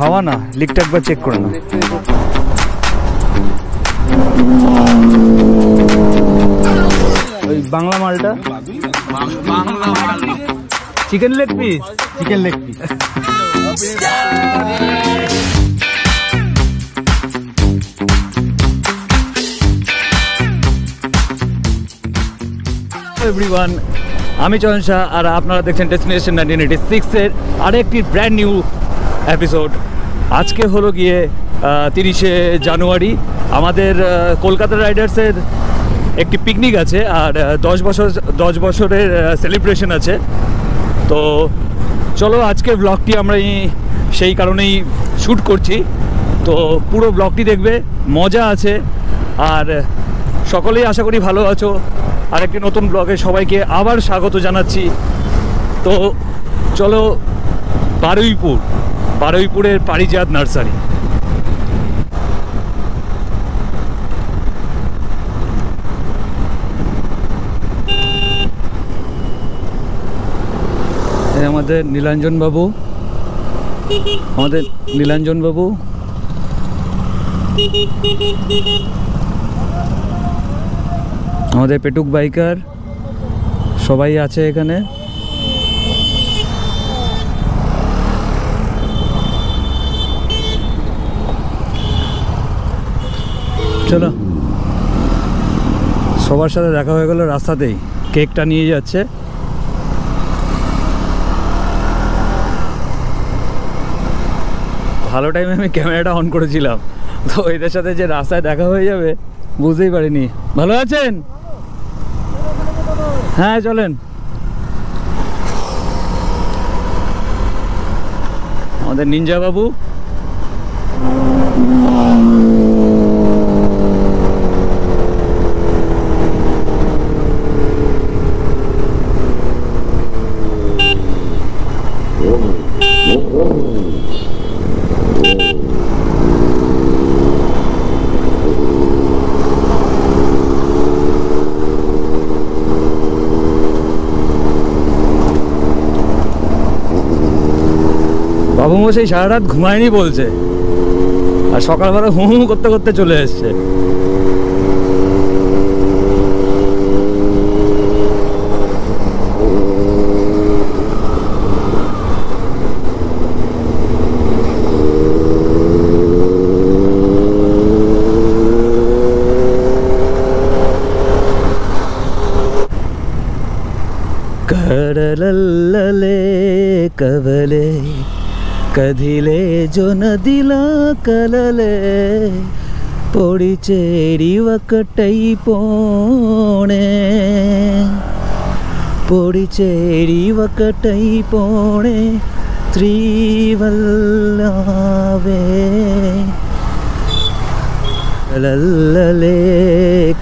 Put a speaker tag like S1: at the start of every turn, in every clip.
S1: হাওয়া না লিকটা একবার চেক করে না ওই বাংলা মালটা? Chicken leg piece chicken leg piece everyone আমি চয়ন শাহ আর আপনারা দেখছেন ডেস্টিনেশন নাইনটিন এইটি সিক্সের আরেকটি ব্র্যান্ড নিউ এপিসোড আজকে হলো গিয়ে তিরিশে জানুয়ারি। আমাদের কলকাতা রাইডার্সের একটি পিকনিক আছে, আর দশ বছর, দশ বছরের সেলিব্রেশন আছে। তো চলো, আজকের ব্লগটি আমরা সেই কারণেই শ্যুট করছি। তো পুরো ব্লগটি দেখবে, মজা আছে। আর, সকলেই আশা করি ভালো আছো। আর একটি নতুন ব্লগে সবাইকে আবার স্বাগত জানাচ্ছি। তো চলো, বারুইপুর। বারুইপুরের পারিজাত নার্সারি। আমাদের নীলাঞ্জন বাবু। আমাদের নীলাঞ্জন বাবু। আমাদের পেটুক বাইকার। সবাই আছে এখানে। চলো। সবার সাথে দেখা হয়ে গেল রাস্তাতেই। কেকটা নিয়ে যাচ্ছে। ভালো টাইমে আমি ক্যামেরাটা অন করেছিলাম। তো এদের সাথে যে রাস্তায় দেখা হয়ে যাবে, বুঝতেই পারিনি। ভালো আছেন? হ্যাঁ চলেন। আমাদের নিনজা বাবু মশাই সারা রাত ঘুমায়নি বলছে। আর সকালবেলা হুম হুম করতে করতে চলে এসছে। കഥിലേ ജൊനദില കലലേ പൊടിച്ചേരി വക്കട്ടൈ പോണേ. പൊടിച്ചേരി വക്കട്ടൈ പോണേ ശ്രീവല്ലാവേ കലല്ലേ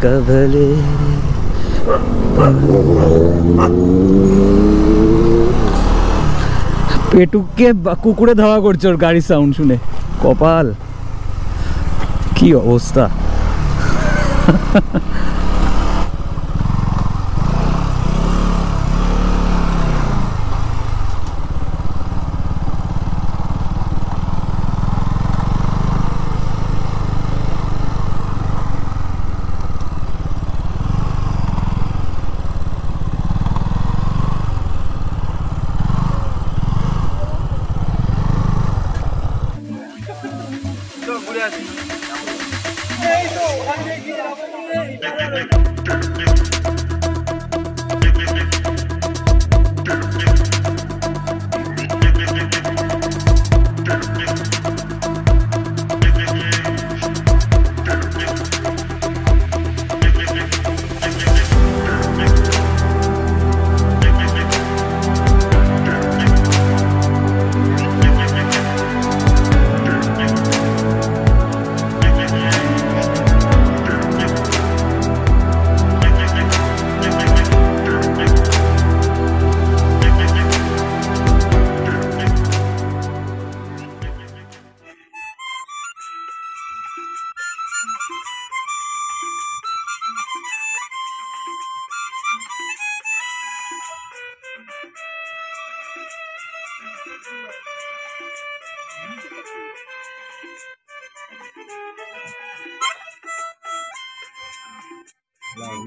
S1: കവലേ. পেটুককে কুকুরে ধাওয়া করছে ওর গাড়ির সাউন্ড শুনে। কপাল। কি অবস্থা?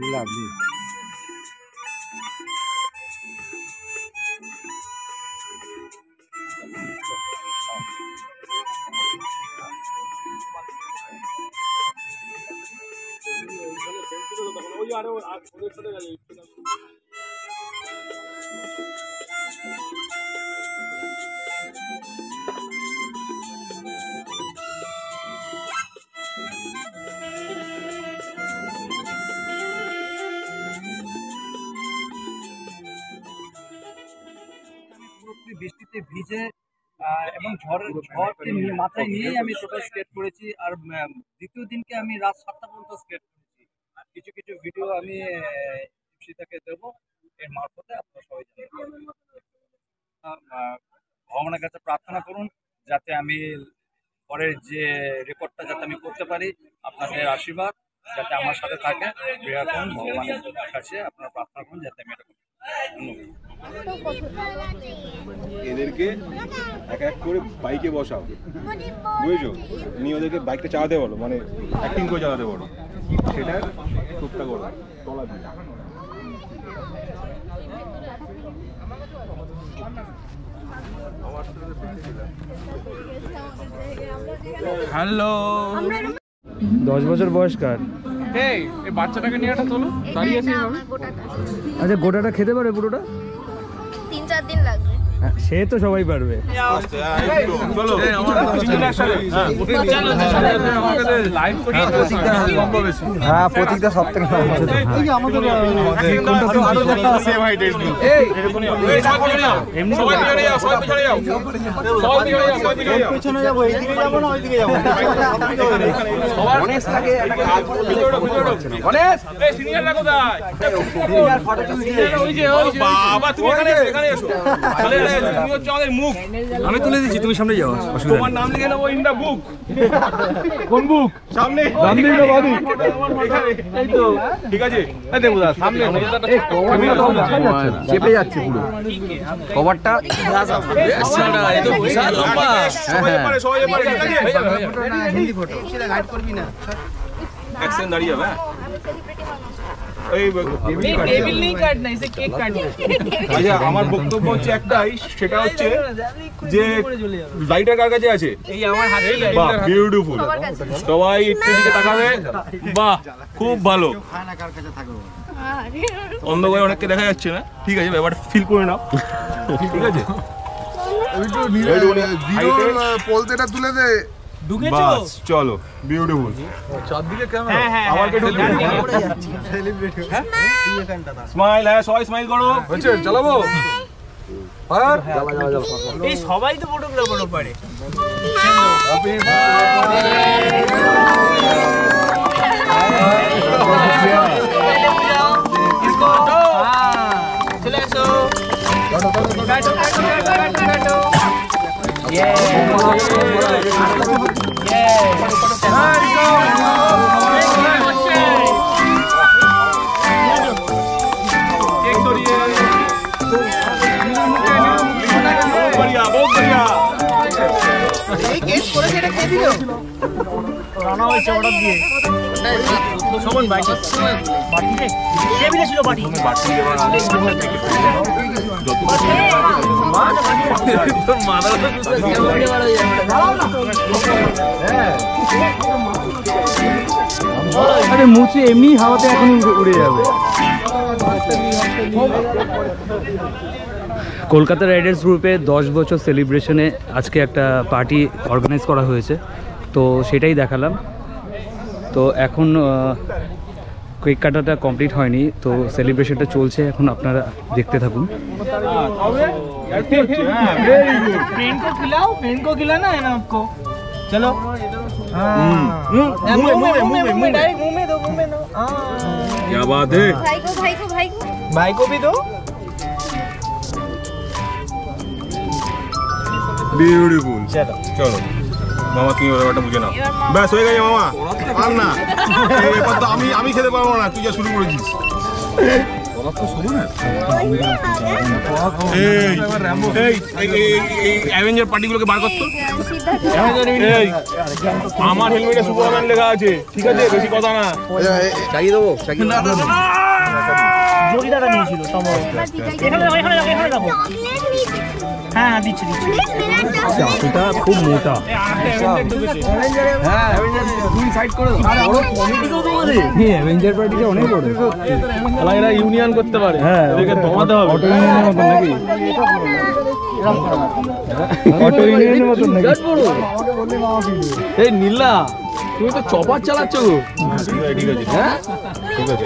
S1: lovely. বৃষ্টিতে ভিজে এবং ঝড়ের ঝড়কে মাথায় নিয়েই আমি টোটাল স্কেট করেছি। আর দ্বিতীয় দিনকে আমি রাত সাতটা পর্যন্ত স্কেট করেছি। আর কিছু কিছু ভিডিও আমি সীতাকে দেবো। এর মারফতে আপনারা সবাই ভগবানের কাছে প্রার্থনা করুন, যাতে আমি পরের যে রেকর্ডটা যাতে আমি করতে পারি আপনাদের আশীর্বাদ, যাতে আমার সাথে থাকে ভগবানের কাছে আপনারা প্রার্থনা করুন, যাতে আমি এটা
S2: এদেরকে এক এক করে বাইকে বসাও। বুঝেছ? নিয়ে ওদেরকে বাইকটা চালাতে বলো মানে অ্যাক্টিং করে চালাতে বলো। সেটা টুকটা করো তলা দিয়ে।
S3: হ্যালো। দশ বছর বয়স্কার
S4: এই এই বাচ্চাটাকে নিয়ে একটা তোলো দাঁড়িয়ে আছে
S3: আচ্ছা গোটাটা খেতে পারে পুরোটা?
S5: তিন চার দিন লাগবে।
S3: সে তো সবাই পারবে।
S6: হ্যাঁ প্রতীকটা সব থেকে
S4: বাবা তুমি এখানে এসো এখানে এসো তাহলে তুমি হচ্ছে আমাদের মুখ।
S3: আমি তুলে দিচ্ছি তুমি সামনে যাও।
S4: তোমার নাম লিখে নেব ইন দা বুক। কোন বুক? সামনে।
S3: রামদিন না বাদি
S4: এই তো। ঠিক আছে। এই দেবো সামনে।
S3: চেপে যাচ্ছে পুরো। কভারটা বিশাল লম্বা।
S2: সবাই পারে সবাই পারে ঠিক আছে?
S6: হিন্দি ফটো সেটা গাইড করবি না।
S2: অ্যাকশন দাঁড়িয়ে আচ্ছা আমার বক্তব্য হচ্ছে একটাই সেটা হচ্ছে যে লাইটার কার কাছে আছে?
S7: এই আমার হাতে।
S2: বিউটিফুল সবাই একটু দিকে তাকাবে। বাহ খুব ভালো। অন্ধকারে অনেককে দেখা যাচ্ছে না? ঠিক আছে ব্যাপারটা ফিল করে নাও। ঠিক আছে।
S8: পোলতেটা তুলে দে।
S2: চলো বিউটিফুল
S7: হ্যাঁ হ্যাঁ
S2: কে স্মাইল হ্যাঁ? সবাই স্মাইল করো।
S4: চালাবো?
S7: এই সবাই তো ফটোগ্রাফার পারে চলে আসো কাটো কাটো কাটো
S3: আরে মুচে এমনি হাওয়াতে এখন উড়ে যাবে। কলকাতা রাইডার্স গ্রুপে দশ বছর সেলিব্রেশনে আজকে একটা পার্টি অর্গানাইজ করা হয়েছে। তো সেটাই দেখালাম। তো এখন কুইক কাটাটা কমপ্লিট হয়নি। তো সেলিব্রেশনটা চলছে। এখন আপনারা দেখতে থাকুন।
S7: ভাইকো ভাইকো দো
S2: বিউটিফুল চলো। মামা তুমি ব্যাপারটা বুঝে নাও। ব্যাস হয়ে গেছে মামা। আর না। এবার তো আমি আমি খেতে পারব না তুই যা শুরু করেছিস।
S3: অ্যাভেঞ্জার পার্টিগুলোকে বার করতো
S4: সিদ্ধার্থ
S3: এই আমার হেলমেটে সুপারম্যান লেখা আছে। ঠিক আছে বেশি কথা না।
S6: চাগিয়ে দেবো চাগিয়ে দেবো।
S9: নিয়েছিল সম্ভবত এখানে এখানে যাব, এখানে যাব। হ্যাঁ দিচ্ছি দিচ্ছি
S1: এটা খুব মোটা।
S6: হ্যাঁ দুই সাইড করে দাও।
S1: অ্যাভেঞ্জার পার্টিটা অনেক বড়
S3: এরা ইউনিয়ন করতে পারে।
S1: হ্যাঁ
S3: এদেরকে দমাতে হবে।
S1: অটো ইউনিয়নের মতন নাকি? অটো ইউনিয়নের মতন নাকি?
S3: এই নীলা তুমি তো চপার চালাচ্ছ গো।
S2: ঠিক আছে।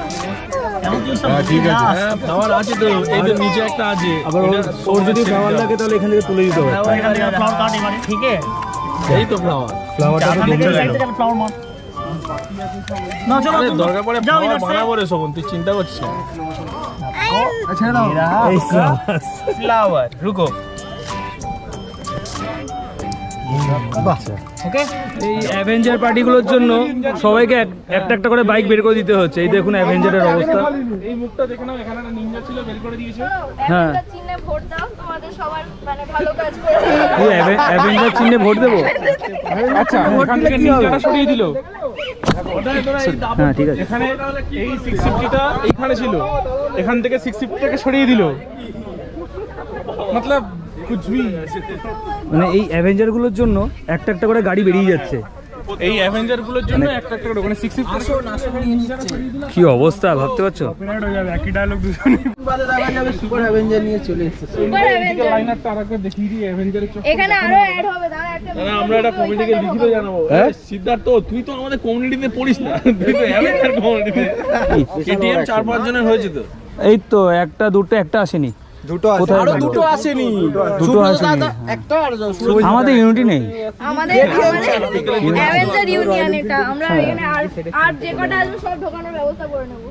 S2: ঠিক আছে।
S3: চিন্তা করছিস
S9: ওকে
S1: এই অ্যাভেঞ্জার পার্টিগুলোর জন্য সবাইকে এক- একটা একটা করে বাইক বের করে দিতে হচ্ছে। এই দেখুন অ্যাভেঞ্জারের অবস্থা।
S3: এই মুখটা দেখে নাও এখানে একটা নিনজা ছিল বের করে দিয়েছে।
S1: হ্যাঁ।
S4: চিহ্নে ভোট দাও তোমাদের সবার মানে ভালো কাজ করে
S1: অ্যাভেঞ্জার চিহ্নে ভোট দেবো?
S3: আচ্ছা এখান থেকে নিনজাটা সরিয়ে দিল। এই
S1: হ্যাঁ ঠিক আছে।
S3: এখানে এই এইখানে ছিল। এখান থেকে সিক্স ফিফটিটাকে সরিয়ে দিল। মতলব
S1: মানে এই অ্যাভেঞ্জারগুলোর জন্য একটা একটা করে গাড়ি বেরিয়ে যাচ্ছে।
S3: এই অ্যাভেঞ্জারগুলোর জন্য একটা একটা করে ওখানে সিক্স ফিফটি
S1: কি অবস্থা ভাবতে পারছ?
S3: হয়ে যাবে একই ডায়লগ দুজনে।
S6: সুপার অ্যাভেঞ্জার নিয়ে চলে এসেছে।
S4: Super Avenger.
S3: লাইনারটা আরেকবার দেখিয়ে দিই অ্যাভেঞ্জারের চোখ
S4: এখানে আরও অ্যাড হবে দাঁড়া একটা
S3: না, আমরা একটা কমিটিকে লিখিত জানাব।
S1: হ্যাঁ?
S3: সিদ্ধার্থ তুই তো আমাদের কমিউনিটিতে পড়িস না। তুই তো অ্যাভেঞ্জার কমিউনিটিতে কেটিএম চার পাঁচ জনের হয়েছে তো?
S1: এই তো একটা দুটো একটা আসেনি।
S6: দুটো
S1: কোথায় আরও
S3: দুটো আসেনি।
S1: দুটো আসেনি।
S6: একটা আর
S1: আমাদের ইউনিটি নেই।
S4: আমাদের আমাদের অ্যাভেঞ্জার ইউনিয়ন এটা। আমরা এখানে আর আর যে কটা আসবে সব ঢোকানোর ব্যবস্থা করে নেব।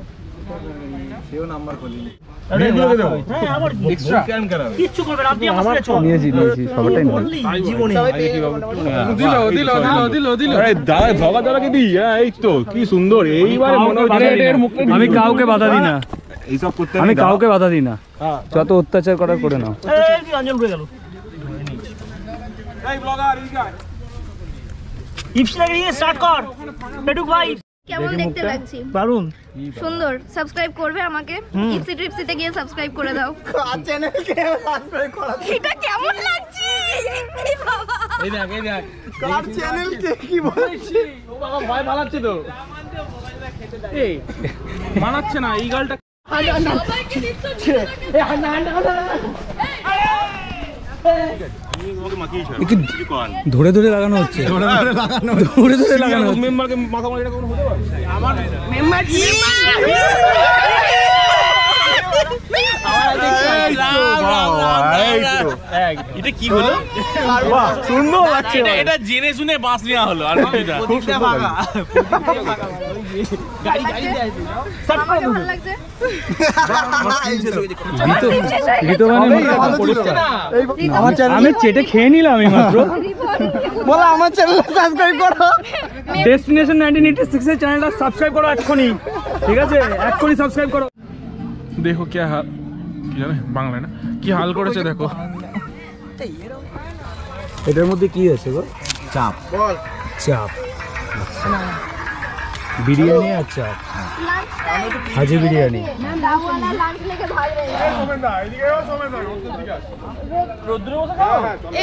S9: হ্যাঁ আবার কিচ্ছু করবে না। আপনি আমার সাথে চল।
S1: নিয়েছি নিয়েছি সবারটাই নিয়েছি।
S9: বললি। জীবনে।
S3: দিল দিল দিল দিল দিল। আরে দাদা ভগা দাদাকে দি হ্যাঁ এই তো কি সুন্দর। এইবারে মনে
S1: আমি কাউকে বাধা দিই না।
S2: এইসব করতে
S1: আমি কাউকে বাধা দিই না। যত অত্যাচার করার করে নাও।
S4: কেমন দেখতে লাগছি?
S9: দারুণ
S4: সুন্দর। সাবস্ক্রাইব করবে আমাকে। ইপসি ট্রিপসিতে গিয়ে সাবস্ক্রাইব করে দাও। এটা কেমন লাগছে? এই বাবা।
S3: এই দেখ এই দেখ।
S6: কার চ্যানেল কে কি বলছি
S3: ও বাবা ভয় পালাচ্ছে তো। এই মানাচ্ছে না এই গালটা
S1: ধরে ধরে লাগানো হচ্ছে। ধরে ধরে লাগানো ধরে ধরে লাগানো
S3: মেম্বারকে মাথা মারি এটা কোনো হতে পারে? আমার এটা কি হলো সুন্দর লাগছে এটা এটা জেনে শুনে বাস নেওয়া হলো আর
S1: মানে আমি চেটে খেয়ে নিলাম এই মাত্র।
S6: বলো আমার চ্যানেল সাবস্ক্রাইব করো।
S1: ডেস্টিনেশন নাইনটিন এইটি সিক্সের চ্যানেলটা সাবস্ক্রাইব করো এক্ষুনি। ঠিক আছে? এক্ষুনি সাবস্ক্রাইব করো।
S3: দেখো কে হাল কি জানে? বাংলায় না? কি হাল করেছে দেখো।
S1: এটার মধ্যে কি আছে গো? চাপ।
S6: বল
S1: চাপ বিরিয়ানি আচ্ছা হাজি বিরিয়ানি।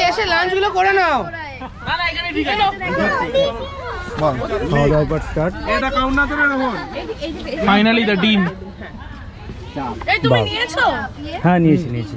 S6: এসে লাঞ্চগুলো করে নাও
S3: ফাইনালি দ্য ডিম
S1: হ্যাঁ নিয়েছি নিয়েছি।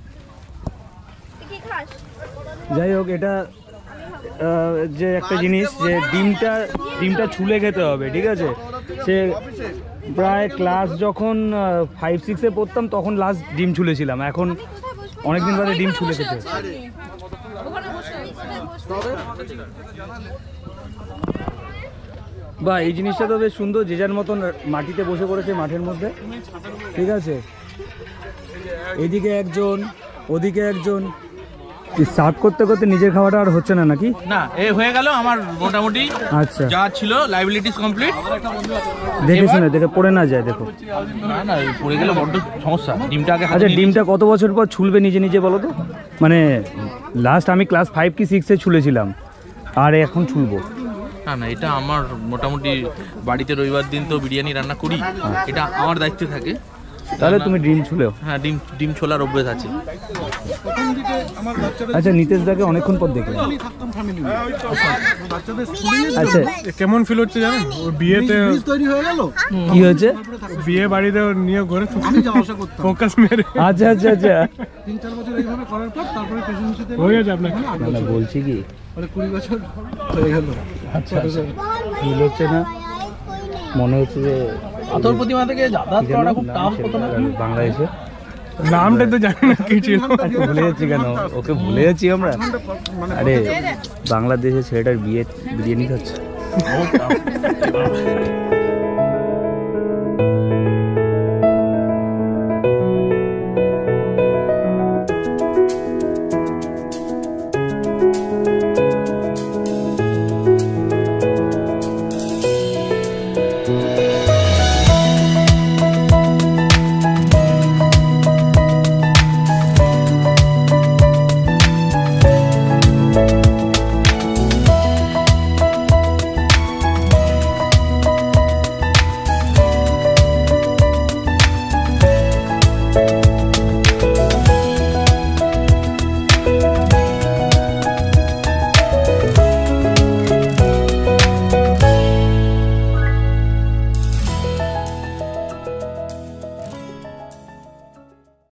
S1: যাই হোক এটা যে একটা জিনিস যে ডিমটা ডিমটা ছুলে খেতে হবে ঠিক আছে? সে প্রায় ক্লাস যখন ফাইভ সিক্সে পড়তাম তখন লাস্ট ডিম ছুলেছিলাম। এখন অনেকদিন বাদে ডিম ছুলে খেতে বা এই জিনিসটা তো বেশ সুন্দর যে যার মতন মাটিতে বসে পড়েছে মাঠের মধ্যে ঠিক আছে? এদিকে একজন ওদিকে একজন সার্ভ করতে করতে নিজের খাওয়াটা আর হচ্ছে না নাকি?
S3: না এ হয়ে গেল আমার মোটামুটি
S1: আচ্ছা।
S3: যা ছিল লাইবিলিটিস কমপ্লিট
S1: দেখে শুনে দেখে পড়ে না যায় দেখো।
S3: না না পড়ে গেলে বড্ড সমস্যা। ডিমটা আগে
S1: আচ্ছা ডিমটা কত বছর পর ছুলবে নিজে নিজে বলো তো? মানে লাস্ট আমি ক্লাস ফাইভ কি সিক্সে ছুলেছিলাম আর এখন ছুলবো।
S3: না না এটা আমার মোটামুটি বাড়িতে রবিবার দিন তো বিরিয়ানি রান্না করি এটা আমার দায়িত্বে থাকে।
S1: তাহলে তুমি ডিম ছুলেও।
S3: হ্যাঁ ডিম ডিম ছোলার অভ্যেস আছে।
S1: আচ্ছা নিতেশ দাকে অনেকক্ষণ পর দেখলাম। আচ্ছা
S10: কেমন ফিল হচ্ছে জানেন? ওর বিয়েতে
S7: তৈরি হয়ে গেল।
S1: কি হয়েছে?
S10: বিয়ে বাড়িতে নিয়ে ঘরে ফোকাস মেরে।
S1: আচ্ছা আচ্ছা আচ্ছা।
S7: তিন চার বছর এইভাবে করার পর তারপরে প্রেসিডেন্সিতে
S10: হয়ে গেছে আপনাকে।
S1: না, না, বলছি কি?
S7: মানে কুড়ি বছর হয়ে গেল।
S1: আচ্ছা আচ্ছা। ফিল হচ্ছে না? মনে হচ্ছে যে
S6: পাথর প্রতিমা থেকে যাতায়াত করাটা খুব টাফ হতো না
S1: বাংলাদেশে?
S10: নামটা তো জানি না কি ছিল
S1: ভুলে যাচ্ছি কেন? ওকে ভুলে যাচ্ছি আমরা? আরে বাংলাদেশে ছেলেটার বিয়ে বিরিয়ানি খাচ্ছে